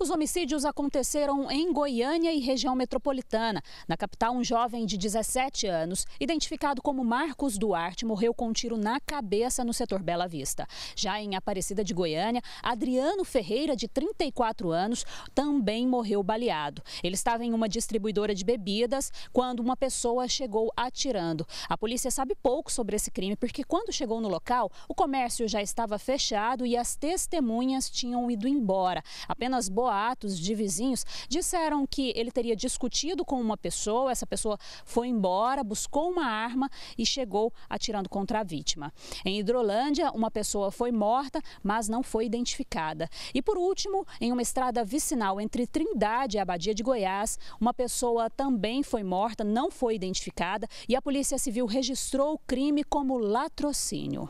Os homicídios aconteceram em Goiânia e região metropolitana. Na capital, um jovem de 17 anos, identificado como Marcos Duarte, morreu com um tiro na cabeça no setor Bela Vista. Já em Aparecida de Goiânia, Adriano Ferreira, de 34 anos, também morreu baleado. Ele estava em uma distribuidora de bebidas quando uma pessoa chegou atirando. A polícia sabe pouco sobre esse crime porque quando chegou no local, o comércio já estava fechado e as testemunhas tinham ido embora. Apenas boa boatos de vizinhos disseram que ele teria discutido com uma pessoa, essa pessoa foi embora, buscou uma arma e chegou atirando contra a vítima. Em Hidrolândia, uma pessoa foi morta, mas não foi identificada. E por último, em uma estrada vicinal entre Trindade e Abadia de Goiás, uma pessoa também foi morta, não foi identificada e a Polícia Civil registrou o crime como latrocínio.